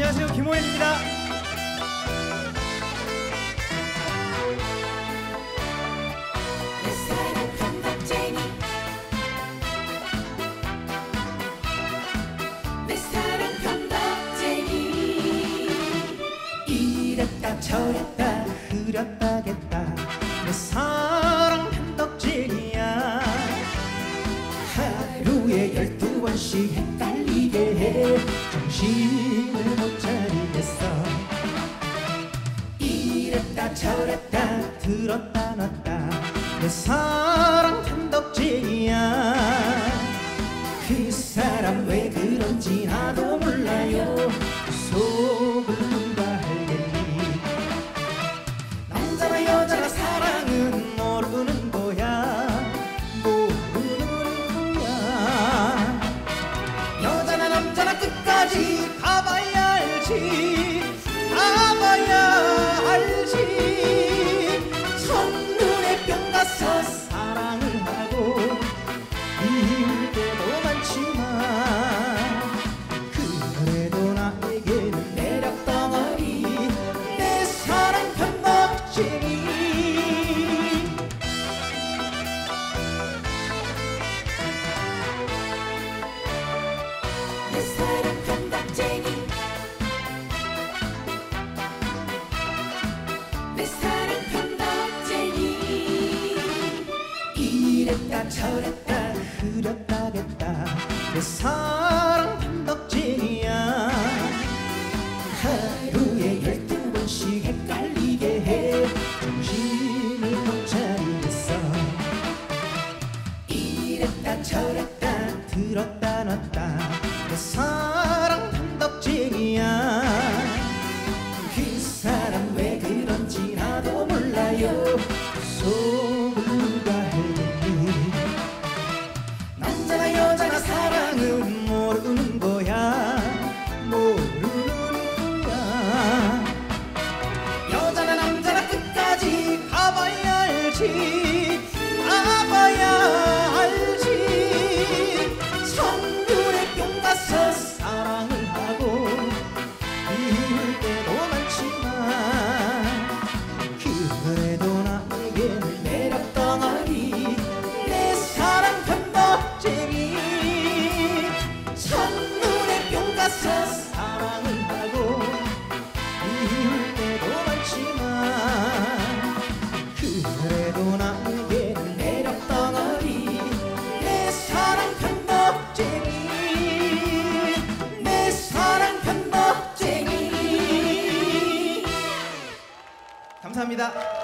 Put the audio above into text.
안녕하세요. 김호연입니다. 저랬다 흐렸다겠다 들었다 놨다. 내 사랑 한덕쟁이야. 그 사람 왜 그런지 나도 몰라요. 속을 누가 알겠니 남자나 여자나 사랑은 모르는 거야. 모르는 거야. 여자나 남자나 끝까지 가봐야 알지 이랬다 저랬다 흐렸다 겠다 내 사랑 편덕쟁이야 하루에 열두 번씩 헷갈리게 해 정신을 못 차리겠어 이랬다 저랬다 들었다 놨다 내 사랑 편덕쟁이야. 그 사람 왜 그런지 나도 몰라요. 알겠니 남자나 여자나 사랑은 모르는 거야. 모르는 거야. 여자나 남자나 끝까지 가봐야 알지 사랑을 하고 미울 때도 많지만 그래도 나에게는 매력 덩어리 내 사랑 편덕쟁이 내 사랑 편덕쟁이 감사합니다.